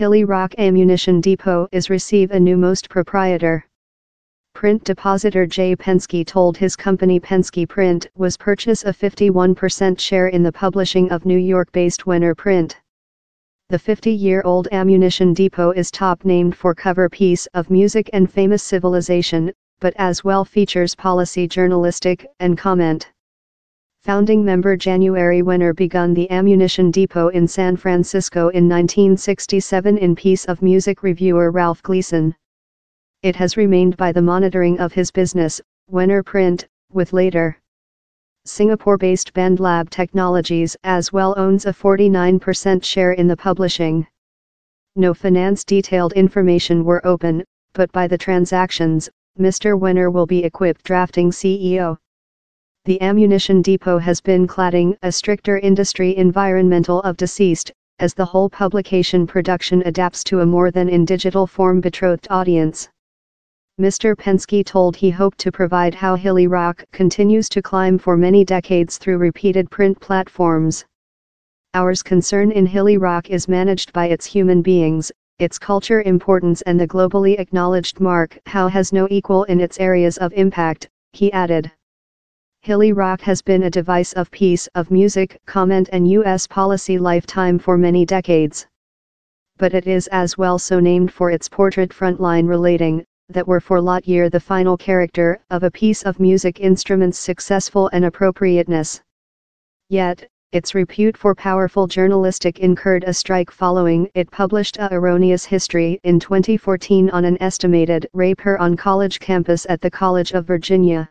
Hilly Rock Ammunition Depot is receive a new most proprietor. Print depositor Jay Penske told his company Penske Print was purchase a 51% share in the publishing of New York-based Winner Print. The 50-year-old ammunition depot is top named for cover piece of music and famous civilization, but as well features policy journalistic and comment. Founding member January Wenner begun the ammunition depot in San Francisco in 1967 in piece of music reviewer Ralph Gleason. It has remained by the monitoring of his business, Wenner Print, with later Singapore-based BandLab Technologies as well owns a 49% share in the publishing. No finance detailed information were open, but by the transactions, Mr. Wenner will be equipped drafting CEO. The ammunition depot has been cladding a stricter industry environmental of deceased, as the whole publication production adapts to a more than in digital form betrothed audience. Mr. Penske told he hoped to provide how Hilly Rock continues to climb for many decades through repeated print platforms. Ours concern in Hilly Rock is managed by its human beings, its culture importance and the globally acknowledged mark how has no equal in its areas of impact, he added. Hilly Rock has been a device of peace of music, comment and U.S. policy lifetime for many decades. But it is as well so named for its portrait frontline relating, that were for Lothier the final character of a piece of music instrument's successful and appropriateness. Yet, its repute for powerful journalistic incurred a strike following it published a erroneous history in 2014 on an estimated rape her on college campus at the College of Virginia.